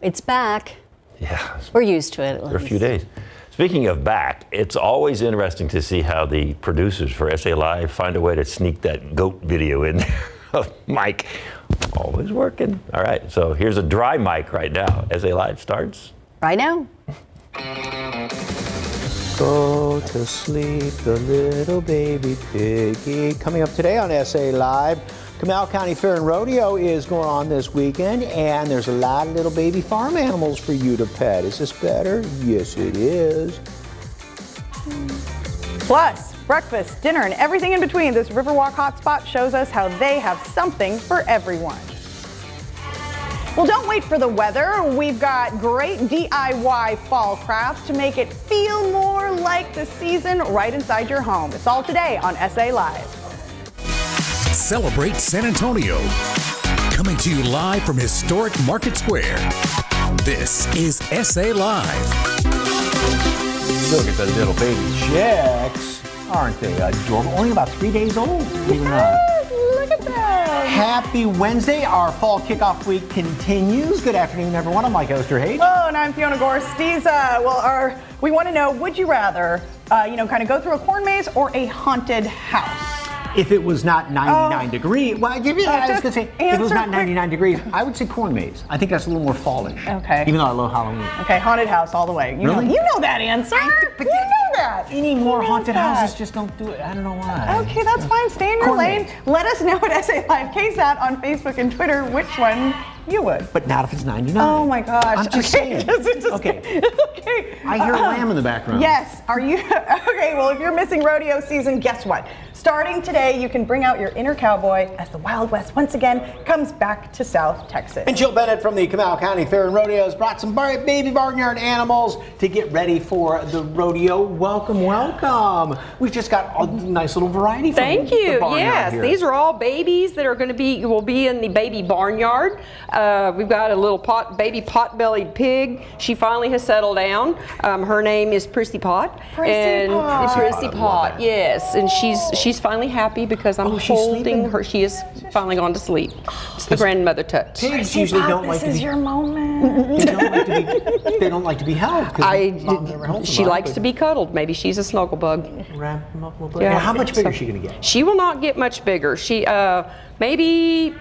It's back. Yeah. We're used to it. For a few days. Speaking of back, it's always interesting to see how the producers for SA Live find a way to sneak that goat video in there oh, of Mike. Always working. All right, so here's a dry mic right now. SA Live starts. Right now. Go to sleep, the little baby piggy. Coming up today on SA Live, Comal County Fair and Rodeo is going on this weekend, and there's a lot of little baby farm animals for you to pet. Is this better? Yes, it is. Plus, breakfast, dinner, and everything in between, this Riverwalk hotspot shows us how they have something for everyone. Well, don't wait for the weather. We've got great DIY fall crafts to make it feel more like the season right inside your home. It's all today on SA Live. Celebrate San Antonio. Coming to you live from historic Market Square. This is SA Live. Look at the little baby chicks. Aren't they adorable? Only about three days old, believe it or not. Look at that. Happy Wednesday. Our fall kickoff week continues. Good afternoon, everyone. I'm Mike Osterhage. Oh, and I'm Fiona Gorostiza. Uh, well, our, we want to know, would you rather, uh, you know, kind of go through a corn maze or a haunted house? If it was not 99 degrees, well, I give you that. I was going to say, if it was not 99 degrees, I would say corn maze. I think that's a little more fallish. Okay. Even though I love Halloween. Okay, haunted house all the way. You Really? know, you know that answer. you know that. Any more haunted that? houses just don't do it. I don't know why. Okay, that's fine. Stay in your Corn lane. maze. Let us know at SA Live KSAT on Facebook and Twitter which one you would. But not if it's 99. Oh my gosh. I'm just okay. saying. Just- just- Okay. okay. I hear a Uh, lamb in the background. Yes. Are you okay? Well, if you're missing rodeo season, guess what? Starting today, you can bring out your inner cowboy as the Wild West once again comes back to South Texas. And Jill Bennett from the Comal County Fair and Rodeos brought some baby barnyard animals to get ready for the rodeo. Welcome, welcome. We've just got a nice little variety. From Thank you. barnyard Yes, here. these are all babies that are going to be will be in the baby barnyard. Uh, we've got a little pot baby pot-bellied pig. She finally has settled down. Um, her name is Prissy Pot. Prissy and Pot. Prissy Pot. Yes, and she's she's she's finally happy because I'm Oh, holding her. She is finally gone to sleep. It's the grandmother touch. Pigs usually don't like to be. moment. They don't like to be. They don't like to be held. 'cause I, mom never holds she them, likes but to be cuddled. Maybe she's a snuggle bug. Wrap them up a little bit. Now, how much bigger is she going to get? She will not get much bigger. She uh, maybe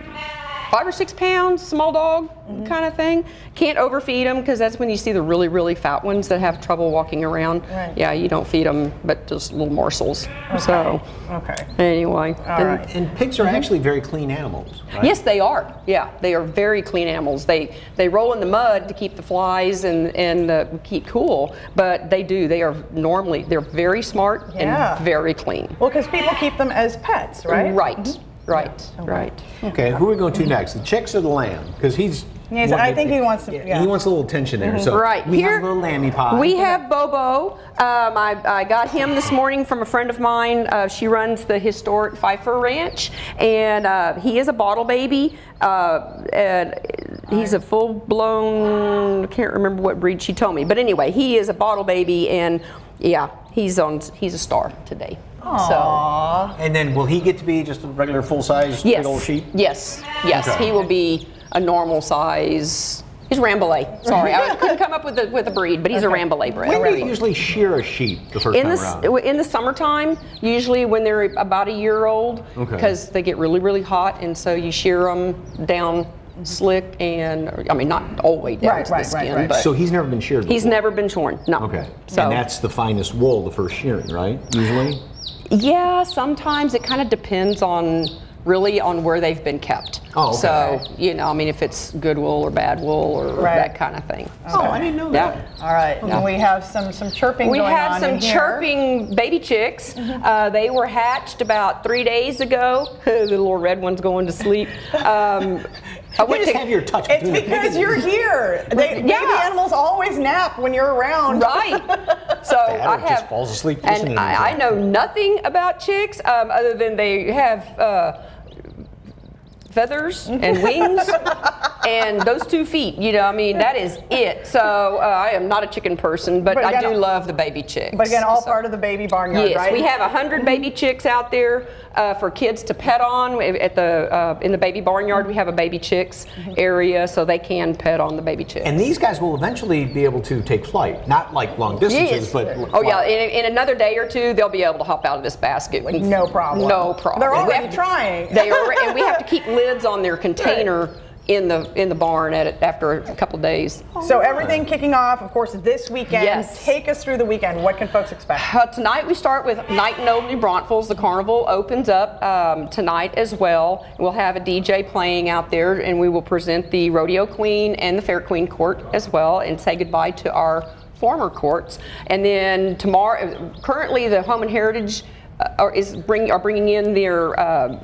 five or six pounds, small dog Mm-hmm. kind of thing. Can't overfeed them because that's when you see the really, really fat ones that have trouble walking around. Right. Yeah, you don't feed them, but just little morsels. So Okay. anyway, All then- right. And pigs are actually very clean animals, right? Yes, they are. Yeah, they are very clean animals. They they roll in the mud to keep the flies and and uh, keep cool, but they do. They are normally they're very smart Yeah. and very clean. Well, because people keep them as pets, right? Right. Right. Right. Okay, who are we going to next? The chicks or the lamb? Because he's. Yes, I think he wants to. Yeah. He wants a little attention there. So Right. we Here- have a little lammy pie. We have Bobo. Um, I, I got him this morning from a friend of mine. Uh, she runs the historic Pfeiffer Ranch, and uh, he is a bottle baby. Uh, and he's a full blown. I can't remember what breed she told me, but anyway, he is a bottle baby, and yeah, he's on. He's a star today. So And then will he get to be just a regular full size yes, big old sheep? yes, yes, Okay. he will be a normal size. He's Rambouillet. Sorry, I couldn't come up with a, with a breed, but he's a Rambouillet breed. When do you usually shear a sheep the first in time the around? in the summertime, usually when they're about a year old, Okay. because they get really really hot, and so you shear them down mm-hmm. slick and I mean not all the way down Right, to right, the right, skin, right. but So he's never been sheared. he's never been shorn. No. Okay. So and that's the finest wool, the first shearing, right? Usually. Yeah, sometimes it kind of depends on really on where they've been kept. Oh, okay. So you know, I mean, if it's good wool or bad wool or Right. that kind of thing. Oh, I didn't know Yeah. All right. Yeah. And we have some some chirping We going have on some in here. chirping baby chicks. Uh, they were hatched about three days ago. the little red one's going to sleep. Um, I You went just to- have your touch It's between the pig because you're here. They, Yeah. Baby animals always nap when you're around. Right. So Dad I just have, falls asleep and I, I know nothing about chicks um, other than they have uh, feathers and wings and those two feet. You know, I mean, that is it. So uh, I am not a chicken person, but, But I again- do love the baby chicks. But again, all So- part of the baby barnyard, Yes, right? we have a hundred baby chicks out there uh, for kids to pet on. At the uh, in the baby barnyard, we have a baby chicks area, so they can pet on the baby chicks. And these guys will eventually be able to take flight, not like long distances, Yes. but oh fly. yeah, in, in another day or two, they'll be able to hop out of this basket. no problem. No problem. They're We already have trying. They are, and we have to keep lids on their container in the in the barn at it after a couple days. So everything kicking off, of course, this weekend. Yes. Take us through the weekend. What can folks expect? Uh, tonight we start with Night in Old New Braunfels. The carnival opens up um, tonight as well. We'll have a DJ playing out there, and we will present the Rodeo Queen and the Fair Queen Court as well, and say goodbye to our former courts. And then tomorrow, currently the Home and Heritage uh, are, is bring, are bringing in their uh,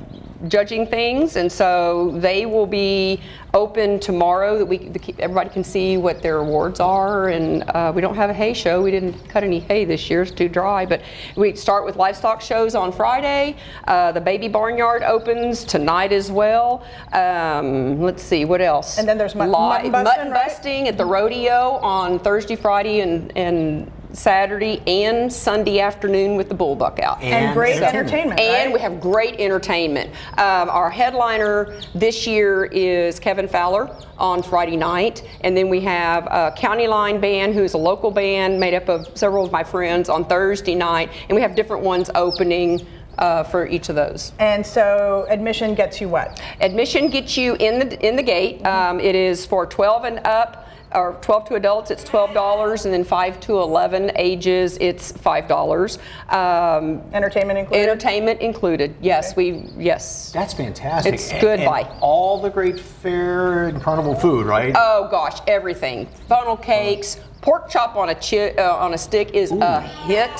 judging things, and so they will be open tomorrow that we the, everybody can see what their awards are. And uh, we don't have a hay show. We didn't cut any hay this year; it's too dry. But we start with livestock shows on Friday. Uh, the baby barnyard opens tonight as well. Um, let's see what else. And then there's mu- Li- mutton busting, mutton right? busting at the rodeo on Thursday, Friday, and and. Saturday and Sunday afternoon with the bull buck out. And great entertainment, And right? we have great entertainment. Um, our headliner this year is Kevin Fowler on Friday night, and then we have a County Line Band, who's a local band made up of several of my friends, on Thursday night, and we have different ones opening. Uh, for each of those, And so admission gets you what? admission gets you in the in the gate. Um, it is for 12 and up, or 12 to adults. It's 12 dollars, and then 5 to 11 ages, it's five dollars. Um, Entertainment included? Entertainment included. Yes, we yes. That's fantastic. It's And- good and buy. All the great fair and carnival food, right? Oh gosh, everything. Funnel cakes, pork chop on a chi- uh, on a stick is a hit.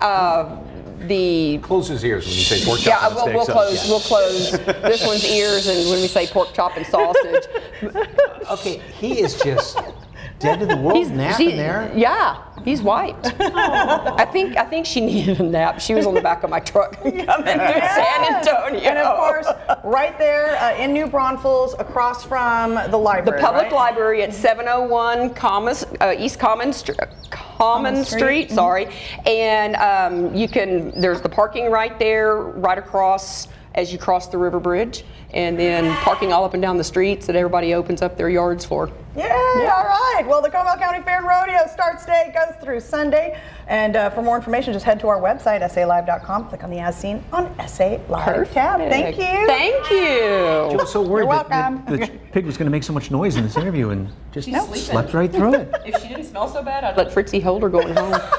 Uh, the Close his ears when you say pork yeah, chop. on we'll, we'll steak, so- close we'll close this one's ears, and when we say pork chop and sausage, Okay, he is just dead to the world, he's, napping she- there. Yeah, he's wiped. I think I think she needed a nap. She was on the back of my truck coming through San Antonio. And of course, right there uh, in New Braunfels, across from the library. The public right? library at 701 Commons, uh, East Common Street. Common Street. Street, Mhm. sorry. And um, you can, there's the parking right there, right across as you cross the river bridge. And then parking all up and down the streets that everybody opens up their yards for. Yay! All right. Well, the Comal County Fair and Rodeo starts today, goes through Sunday. And uh, for more information, just head to our website, salive.com. Click on the As Seen on SA Live tab. Thank you. Thank you. She was so worried You're that, that welcome. the pig was going to make so much noise in this interview and just She's sleeping. slept right through it. If she didn't smell so bad, I'd let Fritzy hold her going home.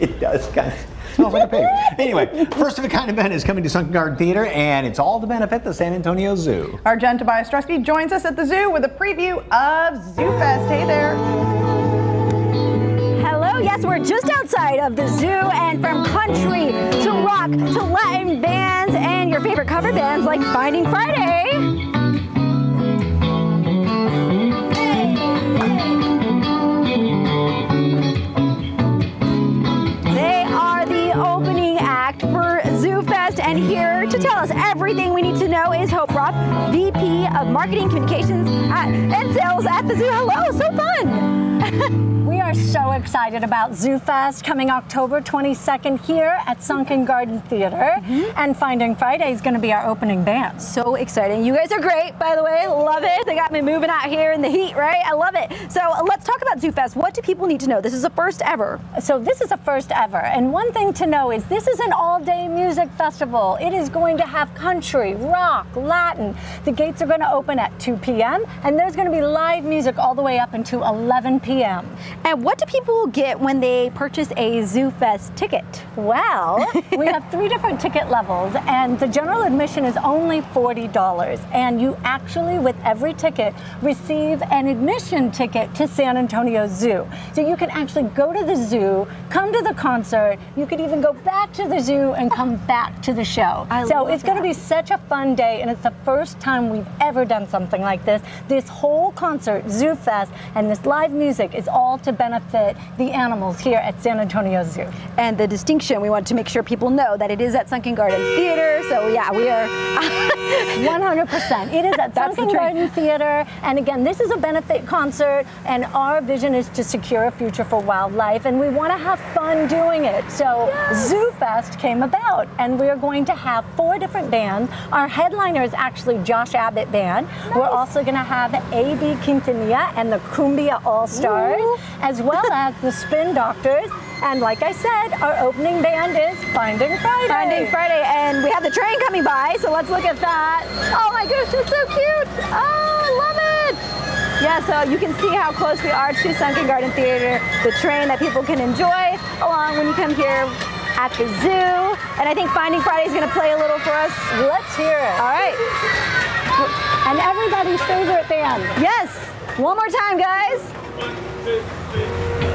It does kind of smells like a pig. Anyway, first of a kind event is coming to Sunken Garden Theater, and it's all to benefit the San Antonio Zoo. Our Jen Tobias Strusky joins us at the zoo with a preview of Zoo Fest. Hey there. Hello, yes, we're just outside of the zoo, and from country to rock to Latin bands and your favorite cover bands like Finding Friday. They and here to tell us everything we need to know is Hope Roth, VP of Marketing Communications at, and Sales at the Zoo. Hello, so fun! We are so excited about Zoo Fest coming October 22nd here at Sunken Garden Theater. Mm-hmm. And Finding Friday is going to be our opening band. So exciting. You guys are great, by the way. Love it. They got me moving out here in the heat, right? I love it. So let's talk about Zoo Fest. What do people need to know? This is the first ever. So this is a first ever. And one thing to know is this is an all-day music festival. It is going to have country, rock, Latin. The gates are going to open at 2 p.m. and there's going to be live music all the way up until 11 p.m. And what do people get when they purchase a Zoo Fest ticket? Well, we have three different ticket levels, and the general admission is only $40. And you actually, with every ticket, receive an admission ticket to San Antonio Zoo. So you can actually go to the zoo, come to the concert, you could even go back to the zoo and come back to the show. I so it's going to be such a fun day, and it's the first time we've ever done something like this. This whole concert, Zoo Fest, and this live music is all to benefit the animals here at San Antonio Zoo. And the distinction, we want to make sure people know that it is at Sunken Garden Theater. So yeah, we are 100%. It is at Sunken. Garden Theater. And again, this is a benefit concert, and our vision is to secure a future for wildlife, and we want to have fun doing it. So Zoo Fest came about, and we're going to have four different bands. Our headliner is actually Josh Abbott Band. We're also going to have A.B. Quintanilla and the Kumbia All Starz, as well as the Spin Doctors. And like I said, our opening band is Finding Friday. Finding Friday, and we have the train coming by, so let's look at that. Oh my gosh, it's so cute! Oh, I love it! Yeah, so you can see how close we are to Sunken Garden Theater, the train that people can enjoy along when you come here at the zoo. And I think Finding Friday is going to play a little for us. Let's hear it. All right. And everybody's favorite band. Yes, one more time, guys. It's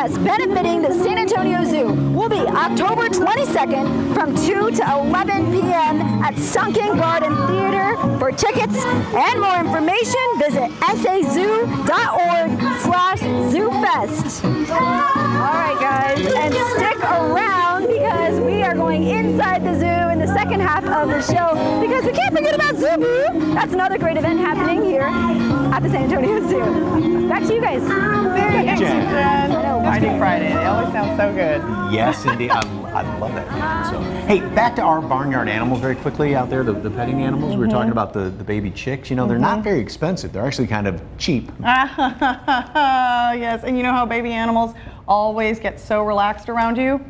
Fest benefiting the San Antonio Zoo will be October 22nd from 2 to 11 p.m. at Sunken Garden Theater. For tickets and more information, visit sazoo.org slash zoofest. All right, guys, and stick around because we are going inside the zoo in the second half of the show because we can't forget about Zoo Boo. That's another great event happening here at the San Antonio Zoo. Back to you guys. Thanks, Jen. Jen. Finding Friday. They always sound so good. Yes, indeed. I, I love that. So, hey, back to our barnyard animals very quickly out there, the, the petting animals. We were talking mm-hmm. about the, the baby chicks. You know, they're not mm-hmm. very expensive. They're actually kind of cheap. yes, and you know how baby animals always get so relaxed around you?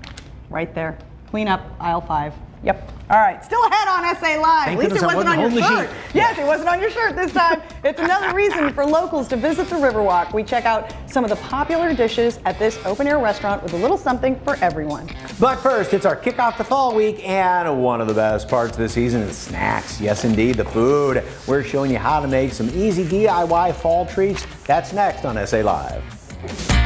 Right there. Clean up aisle five. Yep. All right. Still ahead on SA Live. Thank At least it I wasn't on your shirt. Yes, it wasn't on your shirt this time. It's another reason for locals to visit the Riverwalk. We check out some of the popular dishes at this open air restaurant with a little something for everyone. But first, it's our kickoff to fall week, and one of the best parts of the season is snacks. Yes, indeed, the food. We're showing you how to make some easy DIY fall treats. That's next on SA Live.